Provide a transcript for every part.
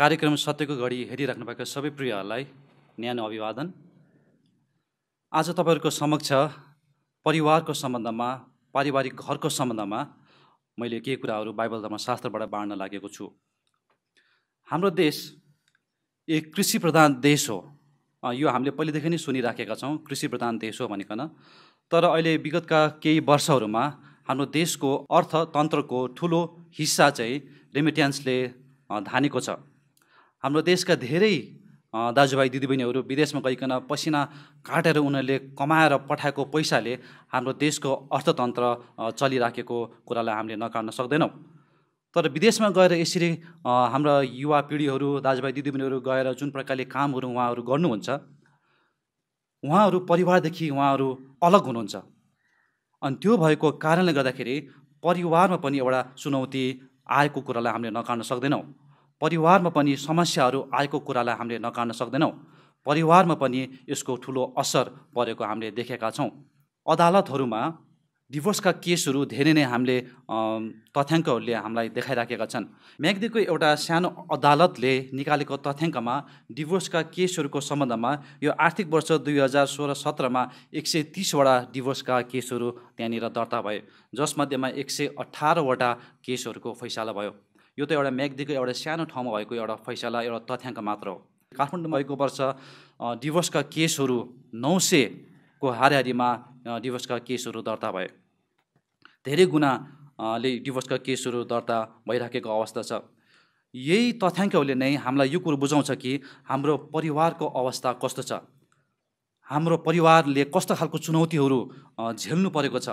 कार्यक्रम सत्यको घडी हेरिराख्नु भएका सबै प्रियहरूलाई न्यानो अभिवादन। आज तपाईँहरूको समक्ष परिवारको सम्बन्धमा पारिवारिक घरको सम्बन्धमा मैले केही कुराहरू बाइबल धर्मशास्त्रबाट बाँड्न लागेको छु। हाम्रो देश एक कृषि प्रधान देश हो। यो हामीले पहिलेदेखि नै सुनिराखेका छौँ कृषि प्रधान देश हो भनिकन। तर अहिले विगतका केही वर्षहरूमा हाम्रो देशको अर्थतन्त्रको ठुलो हिस्सा चाहिँ रेमिट्यान्सले धानेको छ। हाम्रो देशका धेरै दाजुभाइ दिदीबहिनीहरू विदेशमा गइकन पसिना काटेर उनीहरूले कमाएर पठाएको पैसाले हाम्रो देशको अर्थतन्त्र चलिराखेको कुरालाई हामीले नकार्न सक्दैनौँ। तर विदेशमा गएर यसरी हाम्रा युवा पिँढीहरू दाजुभाइ दिदीबहिनीहरू गएर जुन प्रकारले कामहरू उहाँहरू गर्नुहुन्छ उहाँहरू परिवारदेखि उहाँहरू अलग हुनुहुन्छ। अनि त्यो भएको कारणले गर्दाखेरि परिवारमा पनि एउटा चुनौती आएको कुरालाई हामीले नकार्न सक्दैनौँ। परिवारमा पनि समस्याहरू आएको कुरालाई हामीले नकार्न सक्दैनौँ। परिवारमा पनि यसको ठुलो असर परेको हामीले देखेका छौँ। अदालतहरूमा डिभोर्सका केसहरू धेरै नै हामीले तथ्याङ्कहरूले हामीलाई देखाइराखेका छन्। म्याग्दीको एउटा सानो अदालतले निकालेको तथ्याङ्कमा डिभोर्सका केसहरूको सम्बन्धमा यो आर्थिक वर्ष दुई हजार सोह्र सत्रमा एक सय तिसवटा डिभोर्सका केसहरू त्यहाँनिर दर्ता भए जसमध्येमा एक सय अठारवटा केसहरूको फैसला भयो। यो त एउटा म्याग्दीको एउटा सानो ठाउँमा भएको एउटा फैसला एउटा तथ्याङ्क मात्र हो। काठमाडौँमा भएको वर्ष डिभोर्सका केसहरू नौ सयको हाराहारीमा डिभोर्सका केसहरू दर्ता भए। धेरै गुना अ, ले डिभोर्सका केसहरू दर्ता भइराखेको अवस्था छ। यही तथ्याङ्कहरूले नै हामीलाई यो कुरो बुझाउँछ कि हाम्रो परिवारको अवस्था कस्तो छ? हाम्रो परिवारले कस्तो खालको चुनौतीहरू झेल्नु परेको छ?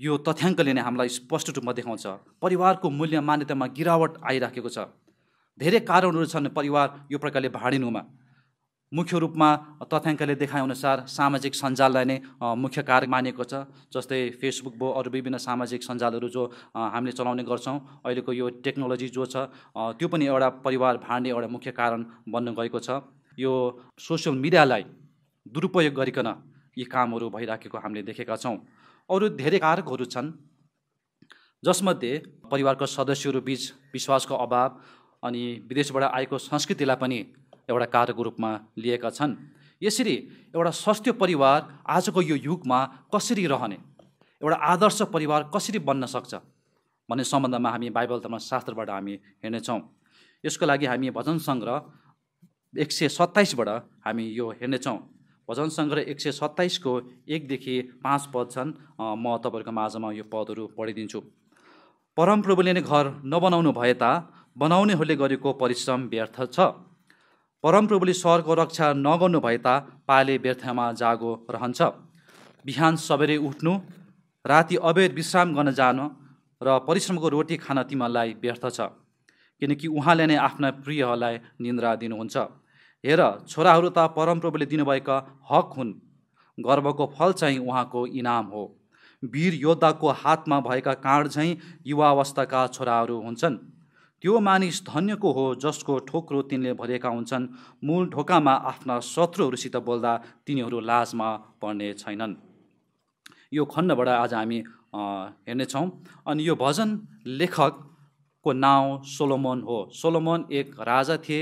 यो तथ्याङ्कले नै हामीलाई स्पष्ट रूपमा देखाउँछ। परिवारको मूल्य मान्यतामा गिरावट आइराखेको छ। धेरै कारणहरू छन् परिवार यो प्रकारले भाडिनुमा। मुख्य रूपमा तथ्याङ्कले देखाएअनुसार सामाजिक सञ्जाललाई नै मुख्य कारण मानिएको छ। जस्तै फेसबुक भयो अरू विभिन्न सामाजिक सञ्जालहरू जो हामीले चलाउने गर्छौँ अहिलेको यो टेक्नोलोजी जो छ त्यो पनि एउटा परिवार भाँड्ने एउटा मुख्य कारण बन्न गएको छ। यो सोसियल मिडियालाई दुरुपयोग गरिकन यी कामहरू भइराखेको हामीले देखेका छौँ। अरू धेरै कारकहरू छन् जसमध्ये परिवारको सदस्यहरू बिच विश्वासको अभाव अनि विदेशबाट आएको संस्कृतिलाई पनि एउटा कारकको रूपमा लिएका छन्। यसरी एउटा स्वस्थ परिवार आजको यो युगमा कसरी रहने एउटा आदर्श परिवार कसरी बन्न सक्छ भन्ने सम्बन्धमा हामी बाइबल धर्मशास्त्रबाट हामी हेर्नेछौँ। यसको लागि हामी भजन सङ्ग्रह एक सय सत्ताइसबाट हामी यो हेर्नेछौँ। भजन सङ्ग्रह एक सय सत्ताइसको एकदेखि पाँच पद छन्। म तपाईँहरूको माझमा यो पदहरू पढिदिन्छु। परमप्रभुले नै घर नबनाउनु भए ता बनाउनेहरूले गरेको परिश्रम व्यर्थ छ। परमप्रभुले सहरको रक्षा नगर्नु भए ता पाले व्यर्थमा जागो रहन्छ। बिहान सबेरै उठ्नु राति अबेर विश्राम गर्न जानु र परिश्रमको रोटी खान तिमीहरूलाई व्यर्थ छ किनकि उहाँले नै आफ्ना प्रियहरूलाई निन्द्रा दिनुहुन्छ। हेर छोराहरू त परमप्रभुले दिनुभएका हक हुन्। गर्वको फल चाहिँ उहाँको इनाम हो। वीर योद्धाको हातमा भएका काँड झैँ युवावस्थाका छोराहरू हुन्छन्। त्यो मानिस धन्यको हो जसको ठोक्रो तिनले भरिएका हुन्छन्। मूल ढोकामा आफ्ना शत्रुहरूसित बोल्दा तिनीहरू लाजमा पर्ने छैनन्। यो खण्डबाट आज हामी हेर्नेछौँ। अनि यो भजन लेखकको नाउँ सोलोमन हो। सोलोमन एक राजा थिए।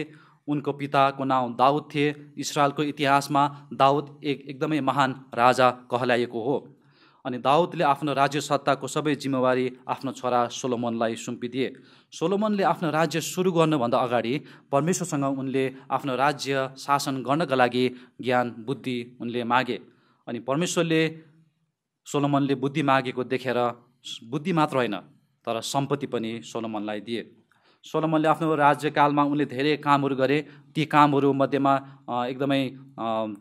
उनको पिताको नाउँ दाउद थिए। इसरायलको इतिहासमा दाउद एक एकदमै महान राजा कहलाइएको हो। अनि दाउदले आफ्नो राज्य सत्ताको सबै जिम्मेवारी आफ्नो छोरा सोलोमनलाई सुम्पिदिए। सोलोमनले आफ्नो राज्य सुरु गर्नुभन्दा अगाडि परमेश्वरसँग उनले आफ्नो राज्य शासन गर्नका लागि ज्ञान बुद्धि उनले मागे। अनि परमेश्वरले सोलोमनले बुद्धि मागेको देखेर बुद्धि मात्र होइन तर सम्पत्ति पनि सोलोमनलाई दिए। सोलोमनले आफ्नो राज्यकालमा उनले धेरै कामहरू गरे। ती कामहरू मध्येमा एकदमै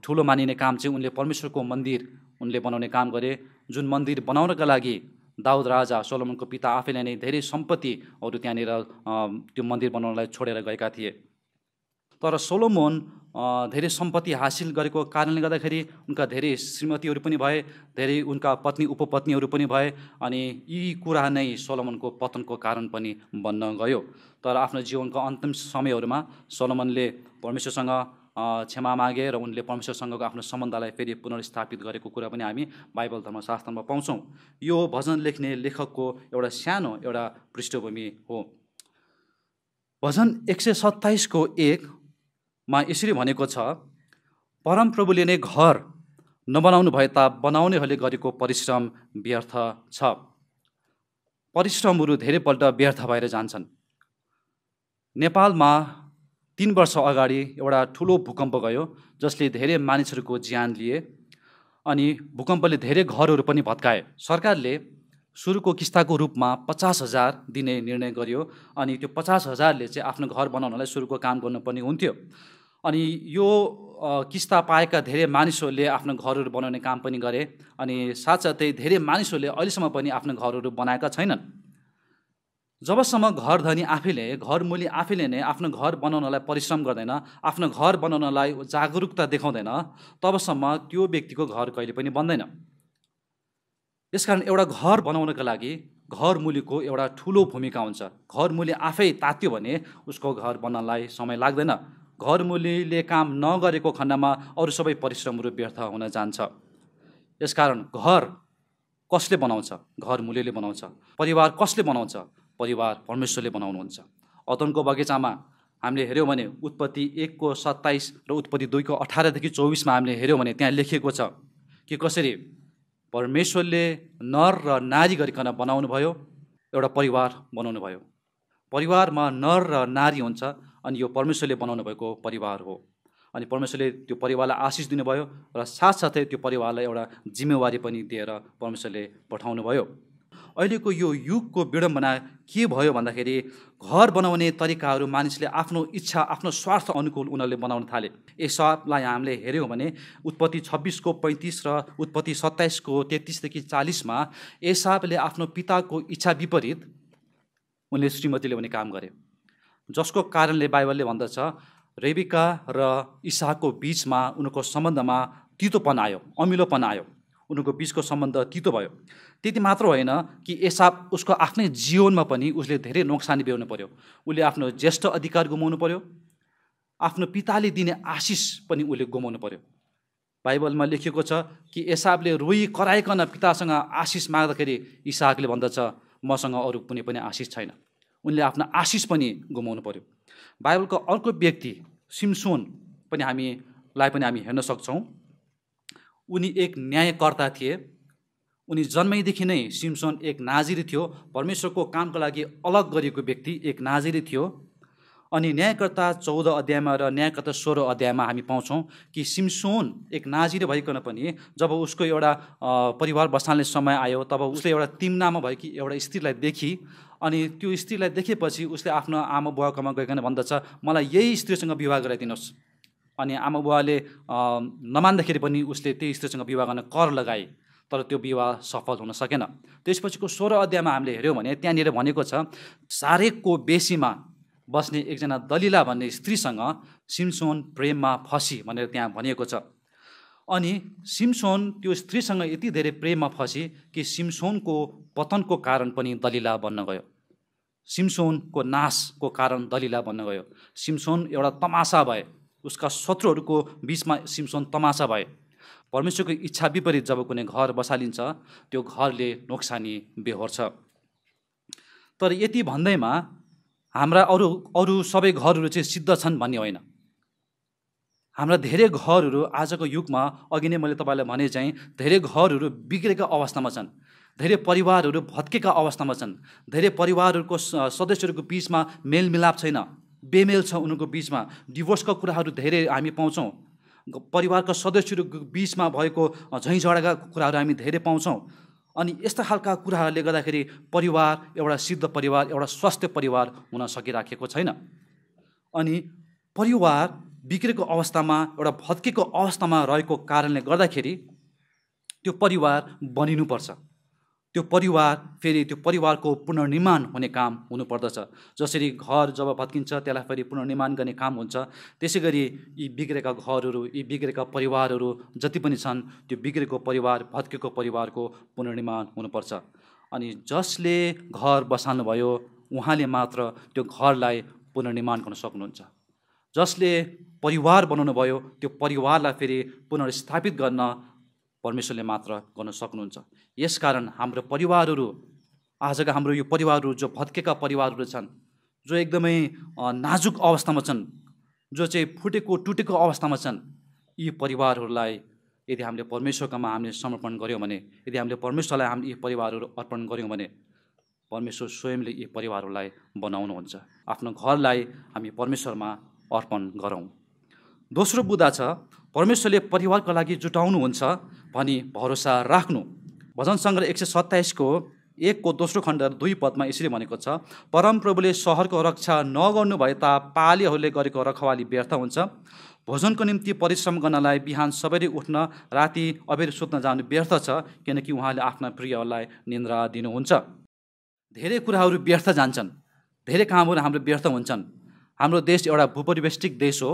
ठुलो मानिने काम चाहिँ उनले परमेश्वरको मन्दिर उनले बनाउने काम गरे। जुन मन्दिर बनाउनका लागि दाउद राजा सोलोमनको पिता आफैले नै धेरै सम्पत्तिहरू त्यहाँनिर त्यो मन्दिर बनाउनलाई छोडेर गएका थिए। तर सोलोमोन अ, धेरै सम्पत्ति हासिल गरेको कारणले गर्दाखेरि उनका धेरै श्रीमतीहरू पनि भए धेरै उनका पत्नी उपपत्नीहरू पनि भए अनि यी कुरा नै सोलोमनको पतनको कारण पनि बन्न गयो। तर आफ्नो जीवनको अन्तिम समयहरूमा सोलोमनले परमेश्वरसँग क्षमा मागे र उनले परमेश्वरसँगको आफ्नो सम्बन्धलाई फेरि पुनर्स्थापित गरेको कुरा पनि हामी बाइबल धर्मशास्त्रमा पाउँछौँ। यो भजन लेख्ने लेखकको एउटा सानो एउटा पृष्ठभूमि हो। भजन एक सय सत्ताइसको एकमा यसरी भनेको छ परमप्रभुले नै घर नबनाउनु भए ता बनाउनेहरूले गरेको परिश्रम व्यर्थ छ। परिश्रमहरू धेरैपल्ट व्यर्थ भएर जान्छन्। नेपालमा तिन वर्ष अगाडि एउटा ठुलो भूकम्प गयो जसले धेरै मानिसहरूको ज्यान लिए अनि भूकम्पले धेरै घरहरू पनि भत्काए। सरकारले सुरुको किस्ताको रूपमा पचास हजार दिने निर्णय गरियो अनि त्यो पचास हजारले चाहिँ आफ्नो घर बनाउनलाई सुरुको काम गर्नुपर्ने हुन्थ्यो। अनि यो किस्ता पाएका धेरै मानिसहरूले आफ्नो घरहरू बनाउने काम पनि गरे अनि साथसाथै धेरै मानिसहरूले अहिलेसम्म पनि आफ्नो घरहरू बनाएका छैनन्। जबसम्म घर धनी आफैले घर मुली आफैले नै आफ्नो घर बनाउनलाई परिश्रम गर्दैन आफ्नो घर बनाउनलाई जागरुकता देखाउँदैन तबसम्म त्यो व्यक्तिको घर कहिले पनि बन्दैन। यसकारण एउटा घर बनाउनको लागि घर मुलीको एउटा ठुलो भूमिका हुन्छ। घर मुली आफै तात्यो भने उसको घर बनाउनलाई समय लाग्दैन। घर मुलीले काम नगरेको खण्डमा अरू सबै परिश्रमहरू व्यर्थ हुन जान्छ। यसकारण घर कसले बनाउँछ? घर मुलीले बनाउँछ। परिवार कसले बनाउँछ? परिवार परमेश्वरले बनाउनुहुन्छ। अदनको बगैँचामा हामीले हेऱ्यौँ भने उत्पत्ति एकको सत्ताइस र उत्पत्ति दुईको अठारदेखि चौबिसमा हामीले हेऱ्यौँ भने त्यहाँ लेखिएको छ कि कसरी परमेश्वरले नर र नारी गरिकन बनाउनु भयो एउटा परिवार बनाउनु भयो परिवारमा नर र नारी हुन्छ अनि यो परमेश्वरले बनाउनु भएको परिवार हो। अनि परमेश्वरले त्यो परिवारलाई आशिष दिनुभयो र साथसाथै त्यो परिवारलाई एउटा जिम्मेवारी पनि दिएर परमेश्वरले पठाउनु भयो अहिलेको यो युगको विडम्बना के भयो भन्दाखेरि घर बनाउने तरिकाहरू मानिसले आफ्नो इच्छा आफ्नो स्वार्थ अनुकूल उनीहरूले बनाउन थाले। सबलाई हामीले हेऱ्यौँ भने उत्पत्ति छब्बिसको पैँतिस र उत्पत्ति सत्ताइसको तेत्तिसदेखि चालिसमा एसाबले आफ्नो पिताको इच्छा विपरीत उनले श्रीमतीले भने काम गरे। जसको कारणले बाइबलले भन्दछ रेबिका र इसाको बिचमा उनको सम्बन्धमा तितोपन आयो अमिलोपन आयो। उनको बिचको सम्बन्ध तितो भयो। त्यति मात्र होइन कि एसाप उसको आफ्नै जीवनमा पनि उसले धेरै नोक्सानी बेहोर्नु पर्यो। उसले आफ्नो ज्येष्ठ अधिकार गुमाउनु पर्यो। आफ्नो पिताले दिने आशिष पनि उसले गुमाउनु पर्यो। बाइबलमा लेखिएको छ कि एसाबले रोइ कराइकन पितासँग आशिष माग्दाखेरि इसाकले भन्दछ मसँग अरू कुनै पनि आशिष छैन। उनले आफ्नो आशिष पनि गुमाउनु पर्यो। बाइबलको अर्को व्यक्ति सिमसोन पनि हामीलाई पनि हामी हेर्न सक्छौँ। उनी एक न्यायकर्ता थिए। उनी जन्मैदेखि नै सिमसोन एक नाजिरी थियो। परमेश्वरको कामको लागि अलग गरिएको व्यक्ति एक नाजिरी थियो। अनि न्यायकर्ता चौध अध्यायमा र न्यायकर्ता सोह्र अध्यायमा हामी पाउँछौँ कि सिमसोन एक नाजिर भइकन पनि जब उसको एउटा परिवार बसाल्ने समय आयो तब उसले एउटा तिम्नामा भएकी एउटा स्त्रीलाई देखि अनि त्यो स्त्रीलाई देखेपछि उसले आफ्नो आमा बुवाकोमा गइकन भन्दछ मलाई यही स्त्रीसँग विवाह गराइदिनुहोस्। अनि आमा बुवाले नमान्दाखेरि पनि उसले त्यही स्त्रीसँग विवाह गर्न कर लगाए तर त्यो विवाह सफल हुन सकेन। त्यसपछिको सोह्र अध्यायमा हामीले हेऱ्यौँ भने त्यहाँनिर भनेको छ सारेकको बेसीमा बस्ने एकजना दलिला भन्ने स्त्रीसँग सिमसोन प्रेममा फसी भनेर त्यहाँ भनिएको छ। अनि सिमसोन त्यो स्त्रीसँग यति धेरै प्रेममा फसी कि सिमसोनको पतनको कारण पनि दलिला बन्न गयो। सिमसोनको नाशको कारण दलिला बन्न गयो। सिमसोन एउटा तमासा भए उसका शत्रुहरूको बिचमा सिमसोन तमासा भए। परमेश्वरको इच्छा विपरीत जब कुनै घर बसालिन्छ त्यो घरले नोक्सानी बेहोर्छ। तर यति भन्दैमा हाम्रा अरू अरू सबै घरहरू चाहिँ सिद्ध छन् भन्ने होइन। हाम्रा धेरै घरहरू आजको युगमा अघि नै मैले तपाईँलाई भने चाहिँ धेरै घरहरू बिग्रेका अवस्थामा छन्। धेरै परिवारहरू भत्केका अवस्थामा छन्। धेरै परिवारहरूको सदस्यहरूको बिचमा मेलमिलाप छैन। बेमेल छ उनीहरूको बिचमा। डिभोर्सका कुराहरू धेरै हामी पाउँछौँ। परिवारका सदस्यहरूको बिचमा भएको झैँझगडाका कुराहरू हामी धेरै पाउँछौँ। अनि यस्ता खालका कुराहरूले गर्दाखेरि परिवार एउटा सिद्ध परिवार एउटा स्वास्थ्य परिवार हुन सकिराखेको छैन। अनि परिवार बिग्रेको अवस्थामा एउटा भत्केको अवस्थामा रहेको कारणले गर्दाखेरि त्यो परिवार बनिनुपर्छ। त्यो परिवार फेरि त्यो परिवारको पुनर्निर्माण हुने काम हुनुपर्दछ। जसरी घर जब भत्किन्छ त्यसलाई फेरि पुनर्निर्माण गर्ने काम हुन्छ। त्यसै गरी यी बिग्रेका घरहरू यी बिग्रेका परिवारहरू जति पनि छन् त्यो बिग्रेको परिवार भत्केको परिवारको पुनर्निर्माण हुनुपर्छ। अनि जसले घर बसाल्नुभयो उहाँले मात्र त्यो घरलाई पुनर्निर्माण गर्न सक्नुहुन्छ। जसले परिवार बनाउनु भयो त्यो परिवारलाई फेरि पुनर्स्थापित गर्न परमेश्वरले मात्र गर्न सक्नुहुन्छ। यसकारण हाम्रो परिवारहरू आजका हाम्रो यो परिवारहरू जो भत्केका परिवारहरू छन् जो एकदमै नाजुक अवस्थामा छन् जो चाहिँ फुटेको टुटेको अवस्थामा छन् यी परिवारहरूलाई यदि हामीले परमेश्वरकामा हामीले समर्पण गऱ्यौँ भने यदि हामीले परमेश्वरलाई हामीले यी परिवारहरू अर्पण गऱ्यौँ भने परमेश्वर स्वयंले यी परिवारहरूलाई बनाउनुहुन्छ। आफ्नो घरलाई हामी परमेश्वरमा अर्पण गरौँ। दोस्रो बुदा छ परमेश्वरले परिवारको लागि जुटाउनुहुन्छ भनी भरोसा राख्नु। भजन सङ्ग्रह एक सय सत्ताइसको एकको दोस्रो खण्ड दुई पदमा यसरी भनेको छ परमप्रभुले सहरको रक्षा नगर्नु भए ता पालीहरूले गरेको रखवाली व्यर्थ हुन्छ। भोजनको निम्ति परिश्रम गर्नलाई बिहान सबैले उठ्न राति अबेर सुत्न जानु व्यर्थ छ किनकि उहाँले आफ्ना प्रियहरूलाई निन्द्रा दिनुहुन्छ। धेरै कुराहरू व्यर्थ जान्छन्। धेरै कामहरू हाम्रो व्यर्थ हुन्छन्। हाम्रो देश एउटा भूपरिवेष्टिक देश हो।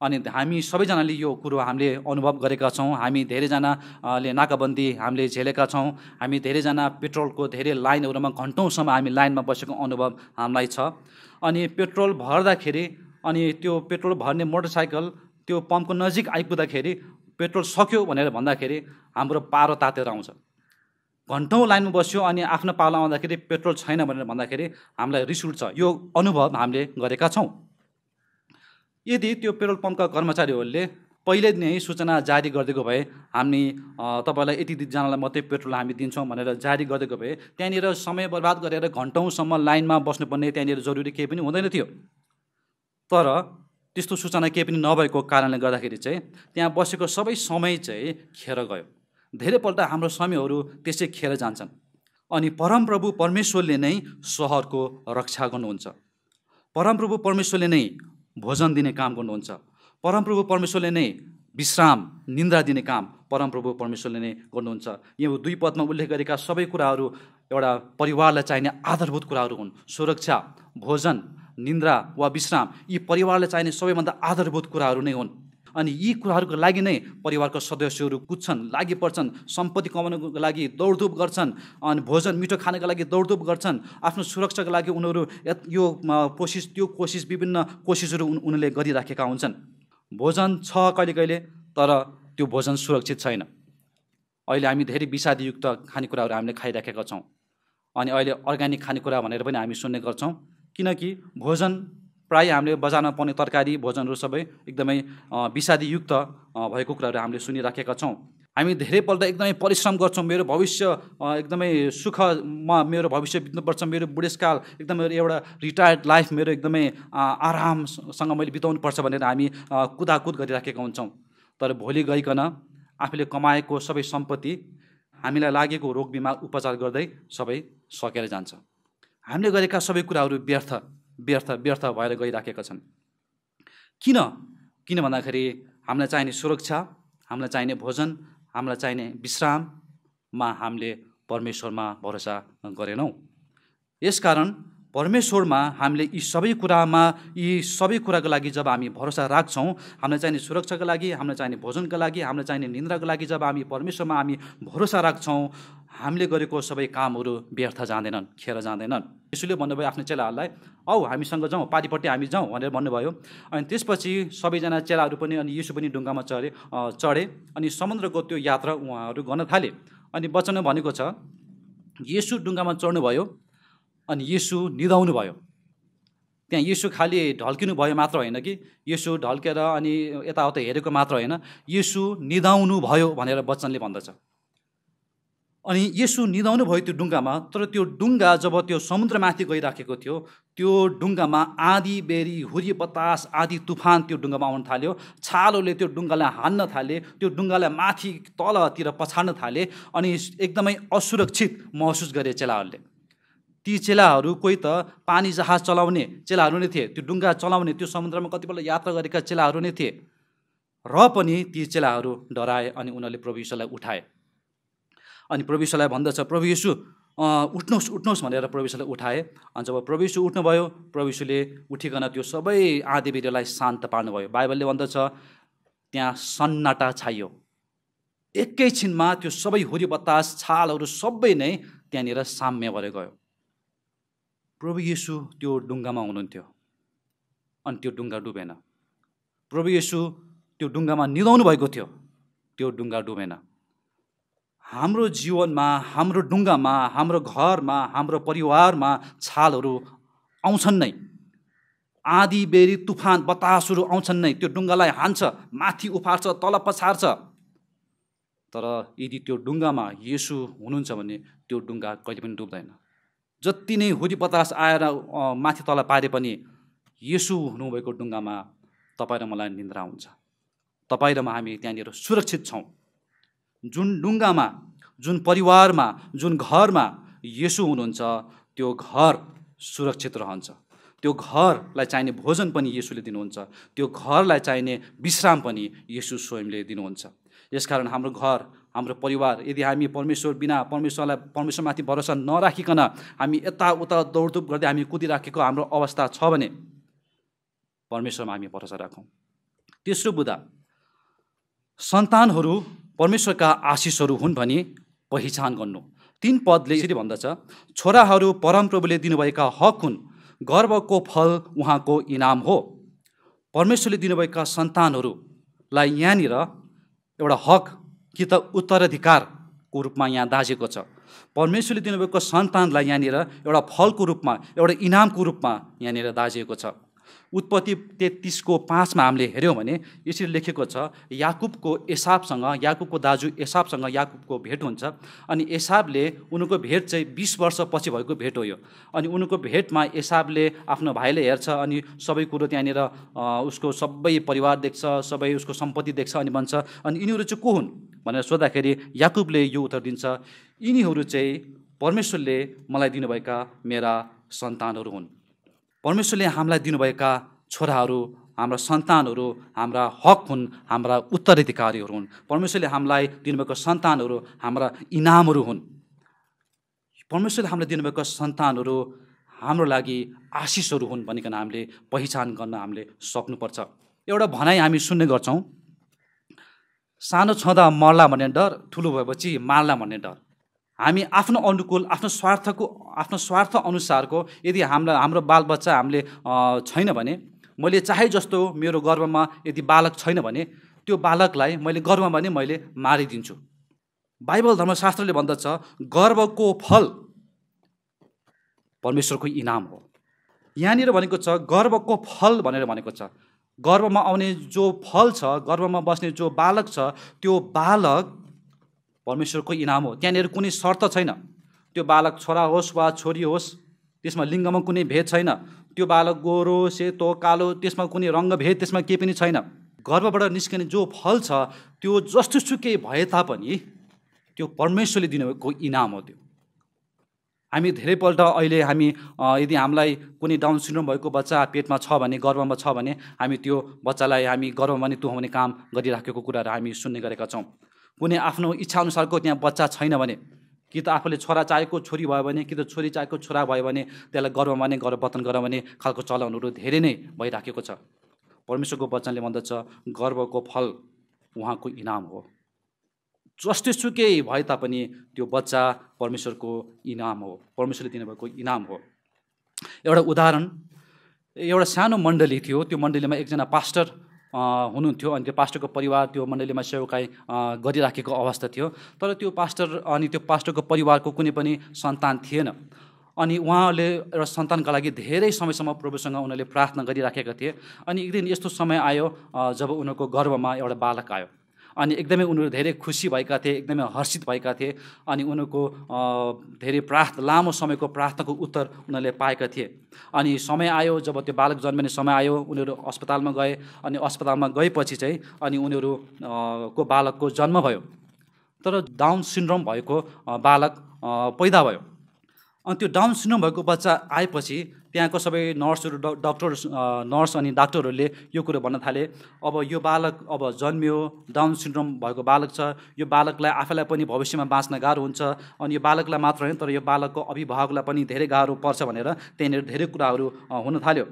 अनि हामी सबैजनाले यो कुरो हामीले अनुभव गरेका छौँ। हामी धेरैजनाले नाकाबन्दी हामीले झेलेका छौँ। हामी धेरैजना पेट्रोलको धेरै लाइनहरूमा घन्टौँसम्म हामी लाइनमा बसेको अनुभव हामीलाई छ। अनि पेट्रोल भर्दाखेरि अनि त्यो पेट्रोल भर्ने मोटरसाइकल त्यो पम्पको नजिक आइपुग्दाखेरि पेट्रोल सक्यो भनेर भन्दाखेरि हाम्रो पारो तातेर आउँछ। घन्टौँ लाइनमा बस्यो अनि आफ्नो पालो आउँदाखेरि पेट्रोल छैन भनेर भन्दाखेरि हामीलाई रिस उठ्छ। यो अनुभव हामीले गरेका छौँ। यदि त्यो पेट्रोल पम्पका कर्मचारीहरूले पहिले नै सूचना जारी गरिदिएको भए हामी तपाईँलाई यति जनालाई मात्रै पेट्रोल हामी दिन्छौँ भनेर जारी गरिदिएको भए त्यहाँनिर समय बर्बाद गरेर घन्टौँसम्म लाइनमा बस्नुपर्ने त्यहाँनिर जरुरी केही पनि हुँदैन थियो। तर त्यस्तो सूचना केही पनि नभएको कारणले गर्दाखेरि चाहिँ त्यहाँ बसेको सबै समय चाहिँ खेर गयो। धेरैपल्ट हाम्रो समयहरू त्यसै खेर जान्छन् अनि परमप्रभु परमेश्वरले नै सहरको रक्षा गर्नुहुन्छ। परमप्रभु परमेश्वरले नै भोजन दिने काम गर्नुहुन्छ। परमप्रभु परमेश्वरले नै विश्राम निन्द्रा दिने काम परमप्रभु परमेश्वरले नै गर्नुहुन्छ। यो दुई पदमा उल्लेख गरेका सबै कुराहरू एउटा परिवारलाई चाहिने आधारभूत कुराहरू हुन्। सुरक्षा भोजन निन्द्रा वा विश्राम यी परिवारलाई चाहिने सबैभन्दा आधारभूत कुराहरू नै हुन्। अनि यी कुराहरूको लागि नै परिवारको सदस्यहरू कुद्छन् लागि पर्छन् सम्पत्ति कमाउनको लागि दौडधुप गर्छन् अनि भोजन मिठो खानको लागि दौडधुप गर्छन् आफ्नो सुरक्षाको लागि उनीहरू यो कोसिस त्यो कोसिस विभिन्न कोसिसहरू उनीहरूले गरिराखेका हुन्छन्। भोजन छ कहिले कहिले तर त्यो भोजन सुरक्षित छैन। अहिले हामी धेरै विषादीयुक्त खानेकुराहरू हामीले खाइराखेका छौँ। अनि अहिले अर्ग्यानिक खानेकुरा भनेर पनि हामी सुन्ने गर्छौँ। किनकि भोजन प्रायः हामीले बजारमा पाउने तरकारी भोजनहरू सबै एकदमै विषादीयुक्त भएको कुराहरू हामीले सुनिराखेका छौँ। हामी धेरैपल्ट एकदमै परिश्रम गर्छौँ। मेरो भविष्य एकदमै सुखमा मेरो भविष्य बित्नुपर्छ। मेरो बुढेसकाल एकदमै एउटा रिटायर्ड लाइफ मेरो एकदमै आरामसँग मैले बिताउनुपर्छ भनेर हामी कुदाकुद गरिराखेका हुन्छौँ। तर भोलि गइकन आफूले कमाएको सबै सम्पत्ति हामीलाई लागेको रोग बिमार उपचार गर्दै सबै सकेर जान्छ। हामीले गरेका सबै कुराहरू व्यर्थ। व्यर्थ व्यर्थ भएर गइराखेका छन्। किन? किन भन्दाखेरि हामीलाई चाहिने सुरक्षा हामीलाई चाहिने भोजन हामीलाई चाहिने विश्राममा हामीले परमेश्वरमा भरोसा गरेनौँ। यसकारण परमेश्वरमा हामीले यी सबै कुरामा यी सबै कुराको लागि जब हामी भरोसा राख्छौँ हामीलाई चाहिने सुरक्षाको लागि हामीलाई चाहिने भोजनको लागि हामीलाई चाहिने निन्द्राको लागि जब हामी परमेश्वरमा हामी भरोसा राख्छौँ हामीले गरेको सबै कामहरू व्यर्थ जाँदैनन् खेर जाँदैनन्। यसोले भन्नुभयो आफ्नो चेलाहरूलाई औ हामीसँग जाउँ पारिपट्टि हामी जाउँ भनेर भन्नुभयो। अनि त्यसपछि सबैजना चेलाहरू पनि अनि यसो पनि ढुङ्गामा चढे चढे अनि समुद्रको त्यो यात्रा उहाँहरू गर्न थाले। अनि वचनमा भनेको छ यसु ढुङ्गामा चढ्नुभयो अनि यसु निधाउनु भयो त्यहाँ यसु खालि ढल्किनु भयो मात्र होइन कि यसु ढल्केर अनि यताउता हेरेको मात्र होइन यसु निधाउनु भयो भनेर वचनले भन्दछ। अनि यसु निधाउनु भयो त्यो डुङ्गामा तर त्यो डुङ्गा जब त्यो समुद्रमाथि गइराखेको थियो त्यो डुङ्गामा आधी बेरी हुरी बतास आधी तुफान त्यो डुङ्गामा आउन थाल्यो। छालोले त्यो डुङ्गालाई हान्न थाले त्यो डुङ्गालाई माथि तलतिर पछाड्न थाले अनि एकदमै असुरक्षित महसुस गरे चेलाहरूले। ती चेलाहरू कोही त पानी जहाज चलाउने चेलाहरू नै थिए त्यो डुङ्गा चलाउने त्यो समुद्रमा कतिपल्ट यात्रा गरेका चेलाहरू नै थिए। र पनि ती चेलाहरू डराए अनि उनीहरूले प्रभु उठाए। अनि प्रभुलाई भन्दछ प्रभु यीशु उठ्नुहोस् उठ्नुहोस् भनेर प्रभुलाई उठाए। अनि जब प्रभु यीशु उठ्नुभयो प्रभु यीशुले उठिकन त्यो सबै आदिवीरलाई शान्त पार्नुभयो। बाइबलले भन्दछ त्यहाँ सन्नाटा छाइयो। एकैछिनमा त्यो सबै हुरी बतास छालहरू सबै नै त्यहाँनिर साम्य भएर गयो। प्रभु यीशु त्यो डुङ्गामा हुनुहुन्थ्यो अनि त्यो डुङ्गा डुबेन। प्रभु यीशु त्यो डुङ्गामा निधाउनु भएको थियो त्यो डुङ्गा डुबेन। हाम्रो जीवनमा हाम्रो डुङ्गामा हाम्रो घरमा हाम्रो परिवारमा छालहरू आउँछन् नै। आधी बेरी तुफान बतासहरू आउँछन् नै। त्यो डुङ्गालाई हान्छ माथि उफार्छ तल पछार्छ। तर यदि त्यो डुङ्गामा यसु हुनुहुन्छ भने त्यो डुङ्गा कहिले पनि डुब्दैन। जति नै हुरी बतास आएर माथि तल पारे पनि यसु हुनुभएको डुङ्गामा तपाईँ र मलाई निन्द्रा हुन्छ। तपाईँ र म हामी त्यहाँनिर सुरक्षित छौँ। जुन डुङ्गामा जुन परिवारमा जुन घरमा यसु हुनुहुन्छ त्यो घर सुरक्षित रहन्छ। त्यो घरलाई चाहिने भोजन पनि यसुले दिनुहुन्छ। त्यो घरलाई चाहिने विश्राम पनि यसु स्वयंले दिनुहुन्छ। यसकारण हाम्रो घर हाम्रो परिवार यदि हामी परमेश्वर बिना परमेश्वरलाई परमेश्वरमाथि भरोसा नराखिकन हामी यताउता दौडधुप गर्दै हामी कुदिराखेको हाम्रो अवस्था छ भने परमेश्वरमा हामी भरोसा राखौँ। तेस्रो बुधा सन्तानहरू परमेश्वरका आशिषहरू हुन् भनी पहिचान गर्नु। तिन पदले यसरी भन्दछ छोराहरू परमप्रभुले दिनुभएका हक हुन् गर्वको फल उहाँको इनाम हो। परमेश्वरले दिनुभएका सन्तानहरूलाई यहाँनिर एउटा हक कि त उत्तराधिकारको रूपमा यहाँ दाजेको छ। परमेश्वरले दिनुभएको सन्तानलाई यहाँनिर एउटा फलको रूपमा एउटा इनामको रूपमा यहाँनिर दाजिएको छ। उत्पत्ति तेत्तिसको पाँचमा हामीले हेऱ्यौँ भने यसरी लेखेको छ याकुबको एसाबसँग याकुबको दाजु एसाबसँग याकुबको भेट हुन्छ। अनि एसाबले उनको भेट चाहिँ बिस वर्षपछि भएको भेट हो यो। अनि उनको भेटमा एसाबले आफ्नो भाइले हेर्छ अनि सबै कुरो त्यहाँनिर उसको सबै परिवार देख्छ सबै उसको सम्पत्ति देख्छ अनि भन्छ अनि यिनीहरू चाहिँ को हुन्? भनेर सोद्धाखेरि याकुबले यो उत्तर दिन्छ। यिनीहरू चाहिँ परमेश्वरले मलाई दिनुभएका मेरा सन्तानहरू हुन्। परमेश्वरले हामीलाई दिनुभएका छोराहरू हाम्रा सन्तानहरू हाम्रा हक हुन् हाम्रा उत्तराधिकारीहरू हुन्। परमेश्वरले हामीलाई दिनुभएको सन्तानहरू हाम्रा इनामहरू हुन्। परमेश्वरले हामीलाई दिनुभएको सन्तानहरू हाम्रो लागि आशिषहरू हुन् भनिकन हामीले पहिचान गर्न हामीले सक्नुपर्छ। एउटा भनाइ हामी सुन्ने गर्छौँ। सानो छँदा मर्ला भन्ने डर ठुलो भएपछि मार्ला भन्ने डर। हामी आफ्नो अनुकूल आफ्नो स्वार्थको आफ्नो स्वार्थ अनुसारको यदि हामीलाई हाम्रो बालबच्चा हामीले छैन भने मैले चाहे जस्तो मेरो गर्वमा यदि बालक छैन भने त्यो बालकलाई मैले गर्वमा भने मैले मारिदिन्छु। बाइबल धर्मशास्त्रले भन्दछ गर्वको फल परमेश्वरको इनाम हो। यहाँनिर भनेको छ गर्वको फल भनेर भनेको छ। गर्वमा आउने जो फल छ गर्वमा बस्ने जो बालक छ त्यो बालक परमेश्वरको इनाम हो। त्यहाँनिर कुनै शर्त छैन। त्यो बालक छोरा होस् वा छोरी होस् त्यसमा लिङ्गमा कुनै भेद छैन। त्यो बालक गोरो सेतो कालो त्यसमा कुनै रङ्गभेद त्यसमा केही पनि छैन। गर्भबाट निस्किने जो फल छ त्यो जस्तोसुकै भए तापनि त्यो परमेश्वरले दिनुभएको इनाम हो त्यो। हामी धेरैपल्ट अहिले हामी यदि हामीलाई कुनै डाउन सिन्ड्रोम भएको बच्चा पेटमा छ भने गर्भमा छ भने हामी त्यो बच्चालाई हामी गर्भमा नि तुहाउने काम गरिराखेको कुराहरू हामी सुन्ने गरेका छौँ। कुनै आफ्नो इच्छाअनुसारको त्यहाँ बच्चा छैन भने कि त आफूले छोरा चाहेको छोरी भयो भने कि त छोरी चाहेको छोरा भयो भने त्यसलाई गर्वमा नै गर्भपतन गर भने खालको चलनहरू धेरै नै भइराखेको छ। परमेश्वरको वचनले भन्दछ गर्वको फल उहाँको इनाम हो। जस्तोसुकै भए तापनि त्यो बच्चा परमेश्वरको इनाम हो परमेश्वरले दिनुभएको इनाम हो। एउटा उदाहरण एउटा सानो मण्डली थियो त्यो मण्डलीमा एकजना पास्टर हुनुहुन्थ्यो। अनि त्यो पास्टरको परिवार त्यो मण्डलीमा सेवकाई गरिराखेको अवस्था थियो। तर त्यो पास्टर अनि त्यो पास्टरको परिवारको कुनै पनि सन्तान थिएन। अनि उहाँले एउटा सन्तानका लागि धेरै समयसम्म प्रभुसँग उनीहरूले प्रार्थना गरिराखेका थिए। अनि एक दिन यस्तो समय आयो जब उनीहरूको गर्भमा एउटा बालक आयो। अनि एकदमै उनीहरू धेरै खुसी भएका थिए एकदमै हर्षित भएका थिए अनि उनीहरूको धेरै प्रार्थ लामो समयको प्रार्थनाको उत्तर उनीहरूले पाएका थिए। अनि समय आयो जब त्यो बालक जन्मिने समय आयो उनीहरू अस्पतालमा गए अनि अस्पतालमा गएपछि चाहिँ अनि उनीहरू को बालकको जन्म भयो। तर डाउन सिन्ड्रोम भएको बालक पैदा भयो। अनि त्यो डाउन सिन्ड्रोम भएको बच्चा आएपछि त्यहाँको सबै नर्सहरू डक्टर नर्स अनि डाक्टरहरूले यो कुरो भन्न थाले। अब यो बालक अब जन्मियो डाउन सिन्ड्रोम भएको बालक छ यो बालकलाई आफैलाई पनि भविष्यमा बाँच्न गाह्रो हुन्छ अनि यो बालकलाई मात्र होइन तर यो बालकको अभिभावकलाई पनि धेरै गाह्रो पर्छ भनेर त्यहाँनिर धेरै कुराहरू हुन थाल्यो।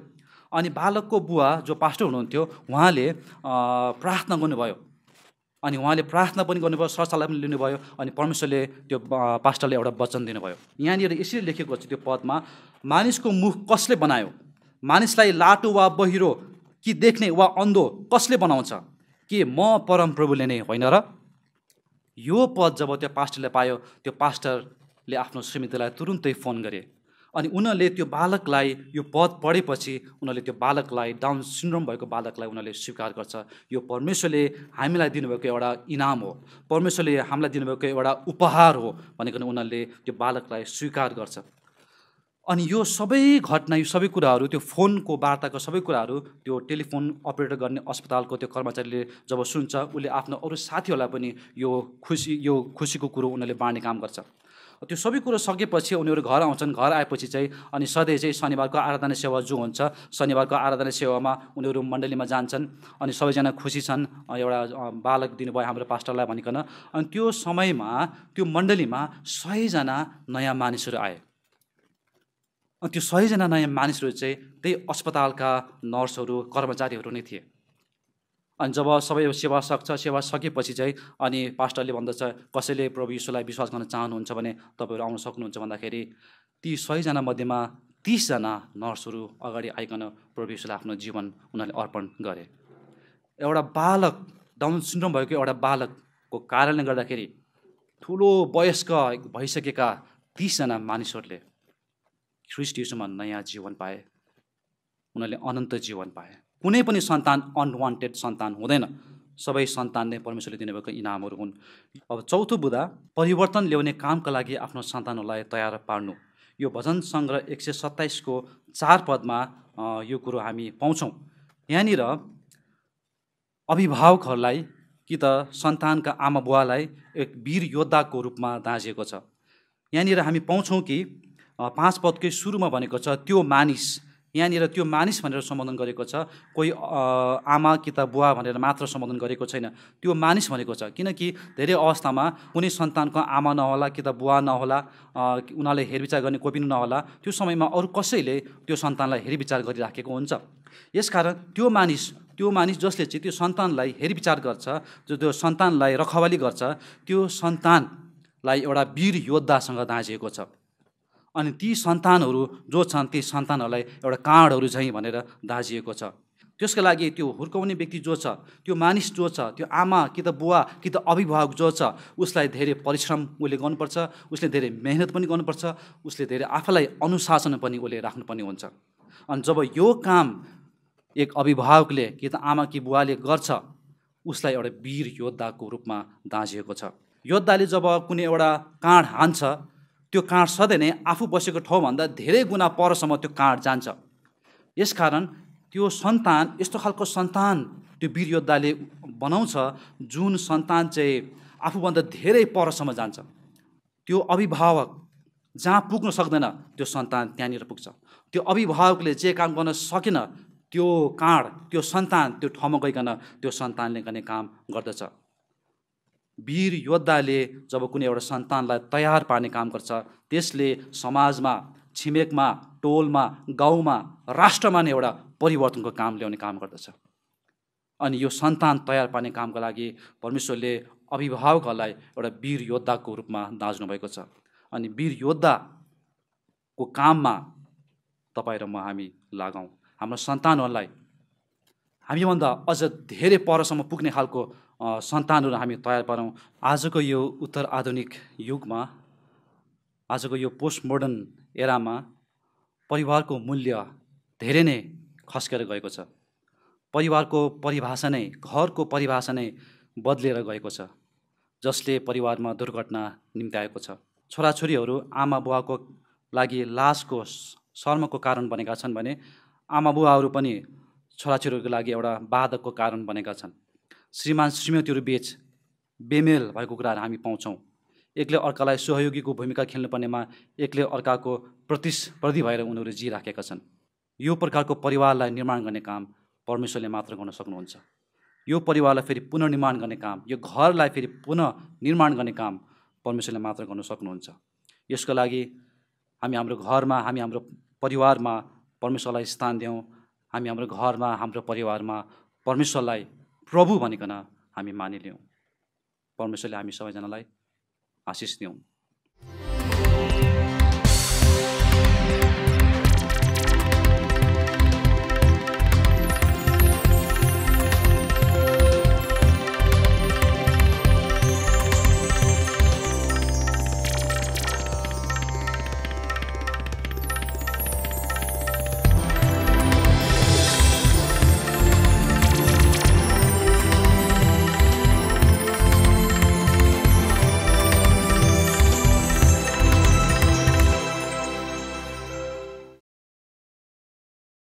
अनि बालकको बुवा जो पास्टर हुनुहुन्थ्यो उहाँले प्रार्थना गर्नुभयो। अनि उहाँले प्रार्थना पनि गर्नुभयो सरसल्लाह पनि लिनुभयो अनि परमेश्वरले त्यो पास्टरले एउटा वचन दिनुभयो। यहाँनिर यसरी लेखेको छ त्यो पदमा मानिसको मुख कसले बनायो? मानिसलाई लाटो वा बहिरो कि देख्ने वा अन्धो कसले बनाउँछ? के म परमप्रभुले नै होइन र? यो पद जब त्यो पास्टरले पायो त्यो पास्टरले आफ्नो श्रीमतीलाई तुरुन्तै फोन गरे। अनि उनीहरूले त्यो बालकलाई यो पद पढेपछि उनीहरूले त्यो बालकलाई डाउन सिन्ड्रोम भएको बालकलाई उनीहरूले स्वीकार गर्छ। यो परमेश्वरले हामीलाई दिनुभएको एउटा इनाम हो। परमेश्वरले हामीलाई दिनुभएको एउटा उपहार हो भनिकन उनीहरूले त्यो बालकलाई स्वीकार गर्छ। अनि यो सबै घटना यो सबै कुराहरू त्यो फोनको वार्ताको सबै कुराहरू त्यो टेलिफोन अपरेटर गर्ने अस्पतालको त्यो कर्मचारीले जब सुन्छ उसले आफ्नो अरू साथीहरूलाई पनि यो खुसी यो खुसीको कुरो उनीहरूले बाँड्ने काम गर्छ। त्यो सबै कुरो सकेपछि उनीहरू घर आउँछन् घर आएपछि चाहिँ अनि सधैँ चाहिँ शनिबारको आराधना सेवा जो हुन्छ शनिबारको आराधना सेवामा उनीहरू मण्डलीमा जान्छन् अनि सबैजना खुसी छन्। एउटा बालक दिनुभयो हाम्रो पास्टरलाई भनिकन। अनि त्यो समयमा त्यो मण्डलीमा सयजना नयाँ मानिसहरू आए। अनि त्यो सयजना नयाँ मानिसहरू चाहिँ त्यही अस्पतालका नर्सहरू कर्मचारीहरू नै थिए। अनि जब सबै सेवा सक्छ सेवा सकेपछि चाहिँ अनि पास्टरले भन्दछ कसैले प्रभु यीशुलाई विश्वास गर्न चाहनुहुन्छ भने तपाईँहरू आउन सक्नुहुन्छ? भन्दाखेरि ती सयजना मध्येमा तिसजना नर्सहरू अगाडि आइकन प्रभु यीशुलाई आफ्नो जीवन उनीहरूले अर्पण गरे। एउटा बालक डाउन सिन्ड्रोम भएको एउटा बालकको कारणले गर्दाखेरि ठुलो वयस्क भइसकेका तिसजना मानिसहरूले यसोमा नयाँ जीवन पाए। उनीहरूले अनन्त जीवन पाए। कुनै पनि सन्तान अनवान्टेड सन्तान हुँदैन। सबै सन्तान नै परमेश्वरले दिनुभएको इनामहरू हुन्। अब चौथो बुधा परिवर्तन ल्याउने कामका लागि आफ्नो सन्तानहरूलाई तयार पार्नु। यो भजन सङ्ग्रह एक सय सत्ताइसको चार पदमा यो कुरो हामी पाउँछौँ। यहाँनिर अभिभावकहरूलाई कि त सन्तानका आमा बुवालाई एक वीर योद्धाको रूपमा दाँजिएको छ। यहाँनिर हामी पाउँछौँ कि पाँच पदकै सुरुमा भनेको छ त्यो मानिस यहाँनिर त्यो मानिस भनेर सम्बोधन गरेको छ कोही आमा कि त बुवा भनेर मात्र सम्बोधन गरेको छैन। त्यो मानिस भनेको छ किनकि धेरै अवस्थामा कुनै सन्तानको आमा नहोला कि त बुवा नहोला उनीहरूले हेरविचार गर्ने कोही पनि नहोला त्यो समयमा अरू कसैले त्यो सन्तानलाई हेरविचार गरिराखेको हुन्छ। यसकारण त्यो मानिस त्यो मानिस जसले चाहिँ त्यो सन्तानलाई हेरविचार गर्छ जो त्यो सन्तानलाई रखवाली गर्छ त्यो सन्तानलाई एउटा वीर योद्धासँग दाँजिएको छ। अनि ती सन्तानहरू जो छन् ती सन्तानहरूलाई एउटा काँडहरू झैँ भनेर दाजिएको छ। त्यसको लागि त्यो हुर्काउने व्यक्ति जो छ त्यो मानिस जो छ त्यो आमा कि त बुवा कि त अभिभावक जो छ उसलाई धेरै परिश्रम उसले गर्नुपर्छ उसले धेरै मेहनत पनि गर्नुपर्छ उसले धेरै आफूलाई अनुशासन पनि उसले राख्नुपर्ने हुन्छ। अनि जब यो काम एक अभिभावकले कि त आमा कि बुवाले गर्छ उसलाई एउटा वीर योद्धाको रूपमा दाँजिएको छ। योद्धाले जब कुनै एउटा काँड हान्छ त्यो काँड सधैँ नै आफू बसेको ठाउँभन्दा धेरै गुणा परसम्म त्यो काँड जान्छ। यसकारण त्यो सन्तान यस्तो खालको सन्तान त्यो वीर योद्धाले बनाउँछ जुन सन्तान चाहिँ आफूभन्दा धेरै परसम्म जान्छ। त्यो अभिभावक जहाँ पुग्न सक्दैन त्यो सन्तान त्यहाँनिर पुग्छ। त्यो अभिभावकले जे काम गर्न सकेन त्यो काँड त्यो सन्तान त्यो ठाउँमा गइकन त्यो सन्तानले गर्ने काम गर्दछ। वीर योद्धाले जब कुनै एउटा सन्तानलाई तयार पार्ने काम गर्छ त्यसले समाजमा छिमेकमा टोलमा गाउँमा राष्ट्रमा नै एउटा परिवर्तनको काम ल्याउने काम गर्दछ। अनि यो सन्तान तयार पार्ने कामका लागि परमेश्वरले अभिभावकहरूलाई एउटा वीर योद्धाको रूपमा दाँच्नु भएको छ। अनि वीर योद्धाको काममा तपाईँ र म हामी लगाउँ हाम्रो सन्तानहरूलाई हामीभन्दा अझ धेरै परसम्म पुग्ने खालको सन्तानहरू हामी तयार पारौँ। आजको यो उत्तर आधुनिक युगमा आजको यो पोस्ट मोडर्न एरामा परिवारको मूल्य धेरै नै खस्केर गएको छ। परिवारको परिभाषा नै घरको परिभाषा नै बदलेर गएको छ जसले परिवारमा दुर्घटना निम्त्याएको छ। छोराछोरीहरू आमा बुवाको लागि लासको शर्मको कारण बनेका छन् भने आमा बुवाहरू पनि छोराछोरीहरूको लागि एउटा बाधकको कारण बनेका छन्। श्रीमान श्रीमतीहरू बिच बेमेल भएको कुराहरू हामी पाउँछौँ। एकले अर्कालाई सहयोगीको भूमिका खेल्नुपर्नेमा एकले अर्काको प्रतिस्पर्धी भएर उनीहरू जिराखेका छन्। यो प्रकारको परिवारलाई निर्माण गर्ने काम परमेश्वरले मात्र गर्न सक्नुहुन्छ। यो परिवारलाई फेरि पुनर्निर्माण गर्ने काम यो घरलाई फेरि पुनः निर्माण गर्ने काम परमेश्वरले मात्र गर्न सक्नुहुन्छ। यसको लागि हामी हाम्रो घरमा हामी हाम्रो परिवारमा परमेश्वरलाई स्थान दिउँ हामी हाम्रो घरमा हाम्रो परिवारमा परमेश्वरलाई प्रभु भनिकन हामी मानिलियौँ। परमेश्वरले हामी सबैजनालाई आशिष दिउँ